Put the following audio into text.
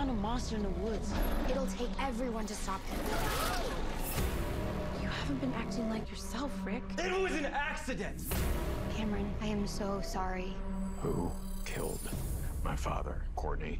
found a monster in the woods. It'll take everyone to stop him. You haven't been acting like yourself, Rick. It was an accident! Cameron, I am so sorry. Who killed my father, Courtney?